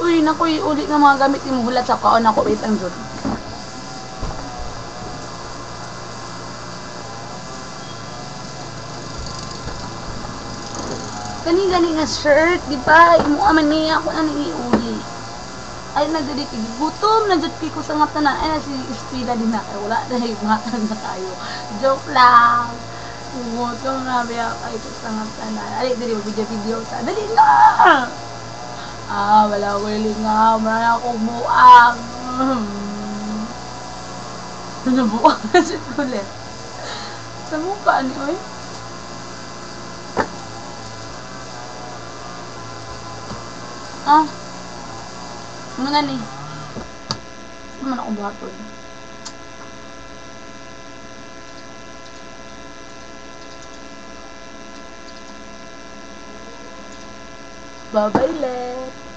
Uy, nakoy, uli nga mga gamit yung hulat sa kaon ako. Wait lang dyan. Kani-gani nga shirt, di ba? Imo aman niya ako na nangiuli. Ay, nagdali kay gutom, nagdali ko sa nga tanan. Ay, na si Estila din na. Ay, wala na mga na tayo. Joke lang. Gutom na biya kay ko sa nga tanan. Ay, dali video-video sa. Dali na! Wala ko nga. Wala ako buang. Hmm. Ano buang na si? Sa mukha ni Oy. Ah. Ano na ni? Ano man ako buhaton? Bye-bye, Le.